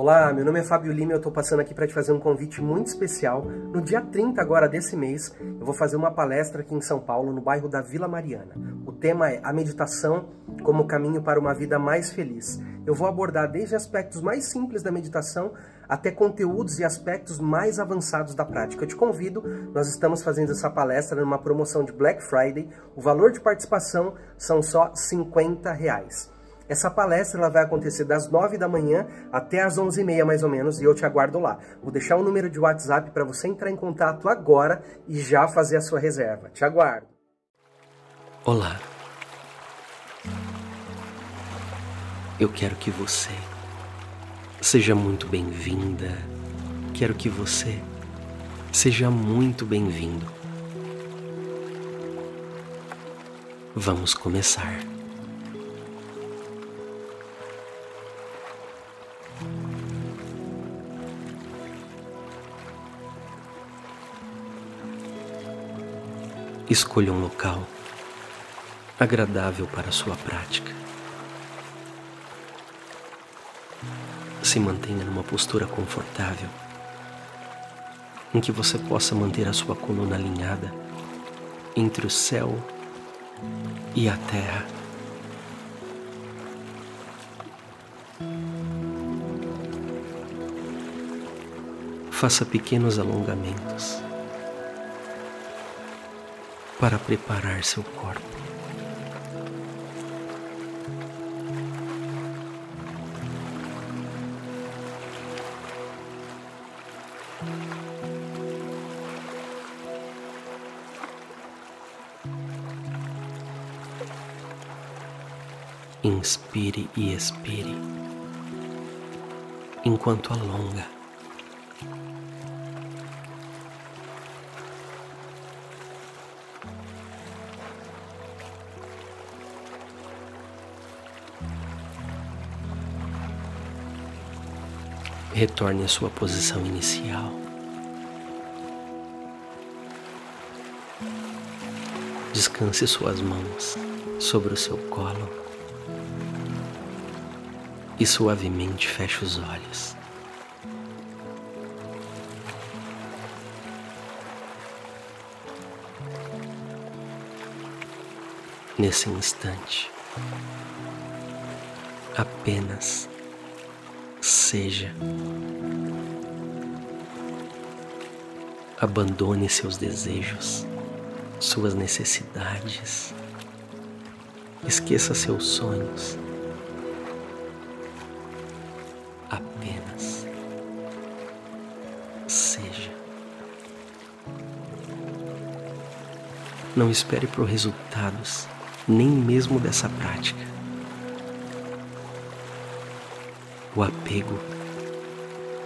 Olá, meu nome é Fábio Lima e eu estou passando aqui para te fazer um convite muito especial. No dia 30 agora desse mês, eu vou fazer uma palestra aqui em São Paulo, no bairro da Vila Mariana. O tema é a meditação como caminho para uma vida mais feliz. Eu vou abordar desde aspectos mais simples da meditação até conteúdos e aspectos mais avançados da prática. Eu te convido, nós estamos fazendo essa palestra numa promoção de Black Friday. O valor de participação são só 50 reais. Essa palestra ela vai acontecer das 9 da manhã até as 11h30 mais ou menos e eu te aguardo lá. Vou deixar o um número de WhatsApp para você entrar em contato agora e já fazer a sua reserva. Te aguardo. Olá. Eu quero que você seja muito bem-vinda. Quero que você seja muito bem-vindo. Vamos começar. Escolha um local agradável para a sua prática. Se mantenha numa postura confortável, em que você possa manter a sua coluna alinhada entre o céu e a terra. Faça pequenos alongamentos para preparar seu corpo. Inspire e expire enquanto alonga retorne à sua posição inicial. Descanse suas mãos sobre o seu colo e suavemente feche os olhos. Nesse instante, apenas seja. Abandone seus desejos, suas necessidades. Esqueça seus sonhos. Apenas seja. Não espere por resultados, nem mesmo dessa prática. O apego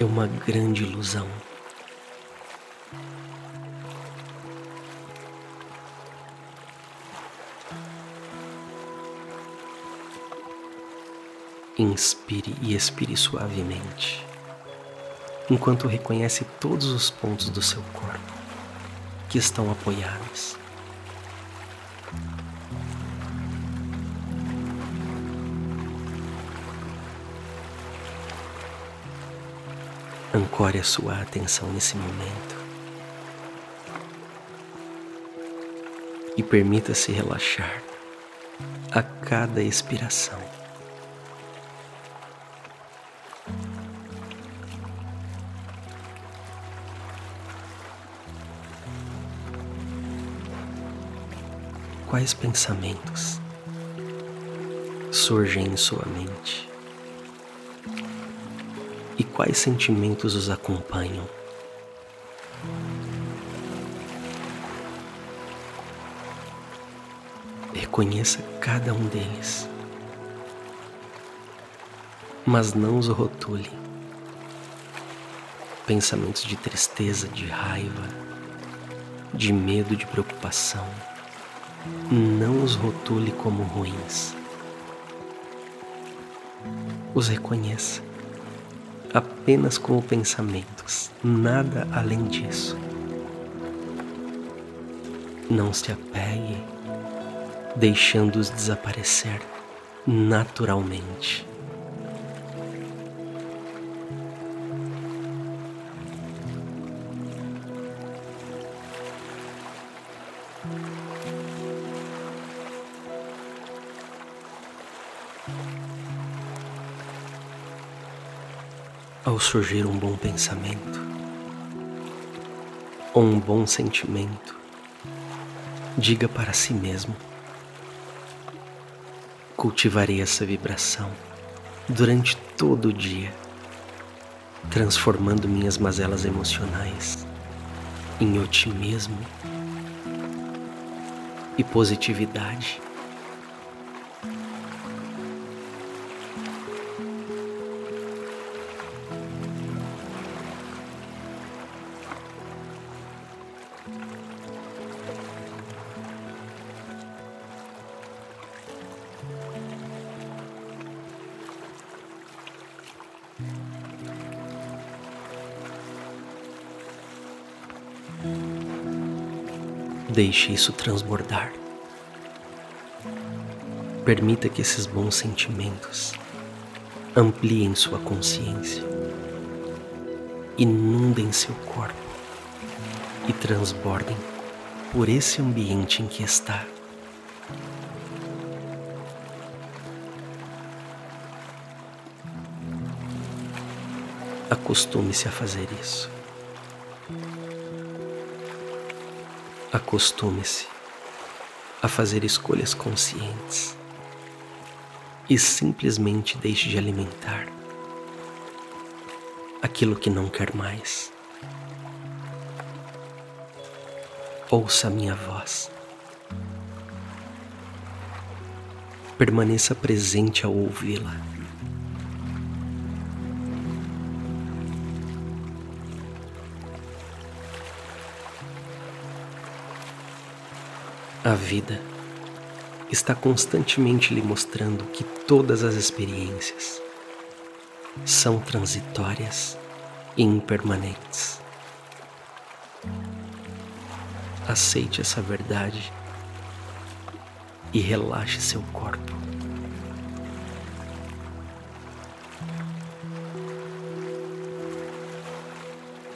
é uma grande ilusão. Inspire e expire suavemente, enquanto reconhece todos os pontos do seu corpo que estão apoiados. Ancore a sua atenção nesse momento e permita-se relaxar a cada expiração. Quais pensamentos surgem em sua mente? E quais sentimentos os acompanham. Reconheça cada um deles, mas não os rotule. Pensamentos de tristeza, de raiva, de medo, de preocupação, não os rotule como ruins. Os reconheça apenas como pensamentos, nada além disso. Não se apegue, deixando-os desaparecer naturalmente. Thank ao surgir um bom pensamento ou um bom sentimento, diga para si mesmo: cultivarei essa vibração durante todo o dia, transformando minhas mazelas emocionais em otimismo e positividade. Deixe isso transbordar. Permita que esses bons sentimentos ampliem sua consciência, inundem seu corpo e transbordem por esse ambiente em que está. Acostume-se a fazer isso. Acostume-se a fazer escolhas conscientes e simplesmente deixe de alimentar aquilo que não quer mais. Ouça a minha voz. Permaneça presente ao ouvi-la. A vida está constantemente lhe mostrando que todas as experiências são transitórias e impermanentes. Aceite essa verdade e relaxe seu corpo.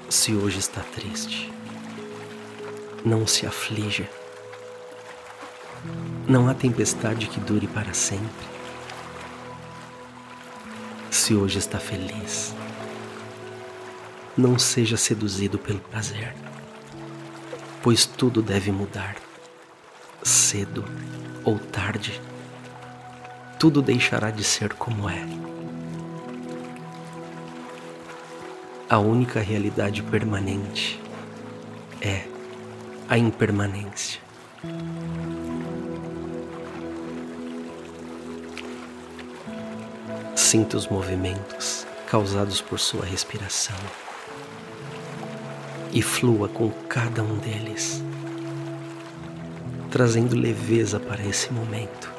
Se hoje está triste, não se aflija. Não há tempestade que dure para sempre. Se hoje está feliz, não seja seduzido pelo prazer, pois tudo deve mudar, cedo ou tarde. Tudo deixará de ser como é. A única realidade permanente é a impermanência. Sinta os movimentos causados por sua respiração e flua com cada um deles, trazendo leveza para esse momento.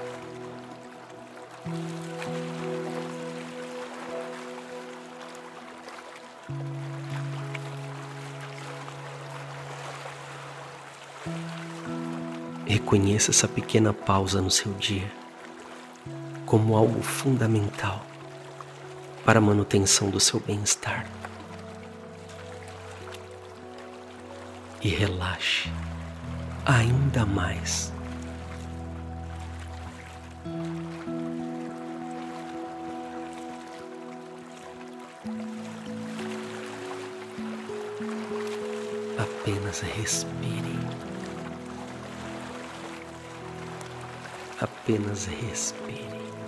Reconheça essa pequena pausa no seu dia como algo fundamental para a manutenção do seu bem-estar. E relaxe ainda mais. Apenas respire. Apenas respire.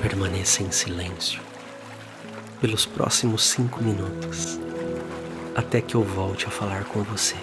Permaneça em silêncio pelos próximos cinco minutos, até que eu volte a falar com você.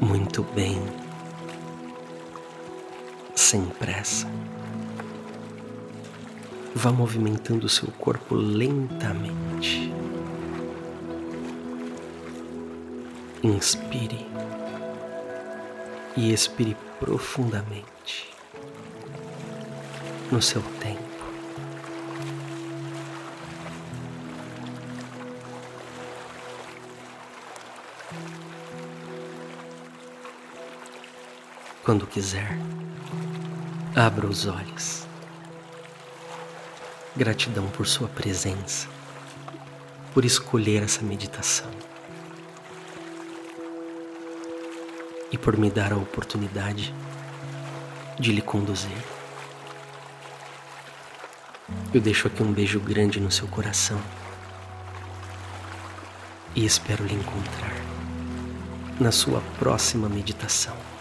Muito bem, sem pressa. Vá movimentando seu corpo lentamente. Inspire e expire profundamente no seu tempo. Quando quiser, abra os olhos. Gratidão por sua presença, por escolher essa meditação e por me dar a oportunidade de lhe conduzir. Eu deixo aqui um beijo grande no seu coração e espero lhe encontrar na sua próxima meditação.